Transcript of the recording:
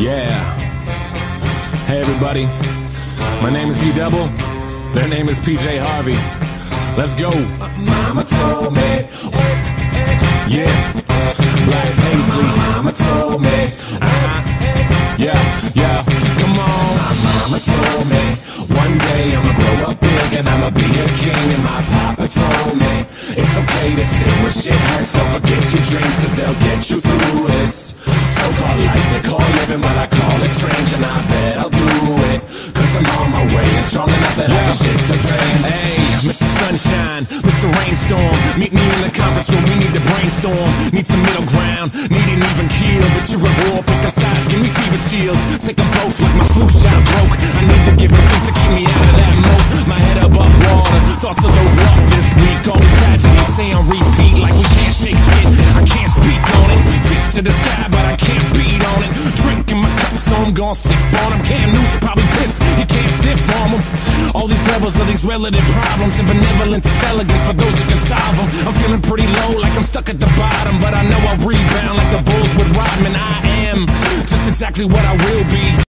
Yeah. Hey, everybody. My name is E Double. Their name is PJ Harvey. Let's go. Mama told me. Yeah. Black Paisley. Mama told me. Uh-huh. Yeah, yeah. Come on. My mama told me. One day I'ma grow up big and I'ma be a king. Told me. It's okay to sit where shit hurts. Don't forget your dreams, cause they'll get you through this. So called life, they call living, but I call it strange. And I bet I'll do it. Cause I'm on my way and strong enough that I can shake the pain. Hey, Mr. Sunshine, Mr. Rainstorm. Meet me in the conference room, we need to brainstorm. Need some middle ground, need an even keel. But you're at war, picking sides, give me fever chills. Take them both like my flu shot broke. I need to give it to keep me out of that moat. My head above water, thoughts of those to the sky, but I can't beat on it. Drinking my cup, so I'm gonna sip on him. Cam Newton's probably pissed, he can't stiff on him. All these levels of these relative problems and benevolence is elegance for those who can solve them. I'm feeling pretty low, like I'm stuck at the bottom, but I know I'll rebound like the Bulls with Rodman. I am just exactly what I will be.